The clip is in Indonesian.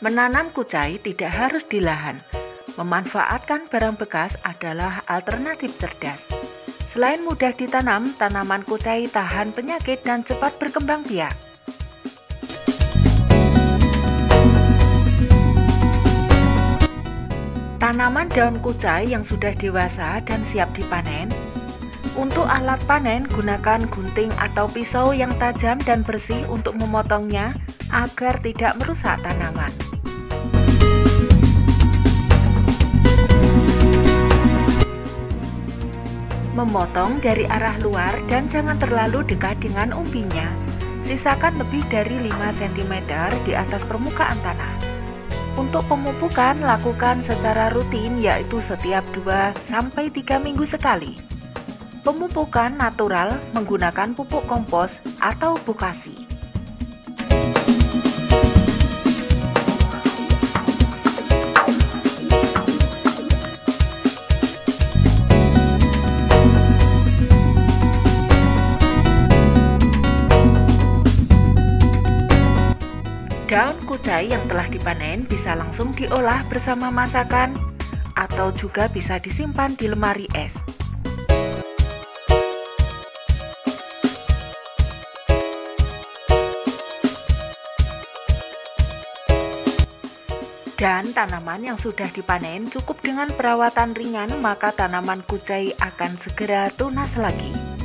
Menanam kucai tidak harus di lahan. Memanfaatkan barang bekas adalah alternatif cerdas. Selain mudah ditanam, tanaman kucai tahan penyakit dan cepat berkembang biak. Tanaman daun kucai yang sudah dewasa dan siap dipanen untuk alat panen, gunakan gunting atau pisau yang tajam dan bersih untuk memotongnya agar tidak merusak tanaman. Memotong dari arah luar dan jangan terlalu dekat dengan umbinya. Sisakan lebih dari 5 cm di atas permukaan tanah. Untuk pemupukan lakukan secara rutin yaitu setiap 2-3 minggu sekali. Pemupukan natural menggunakan pupuk kompos atau bukasi. Daun kucai yang telah dipanen bisa langsung diolah bersama masakan atau juga bisa disimpan di lemari es. Dan tanaman yang sudah dipanen cukup dengan perawatan ringan maka tanaman kucai akan segera tunas lagi.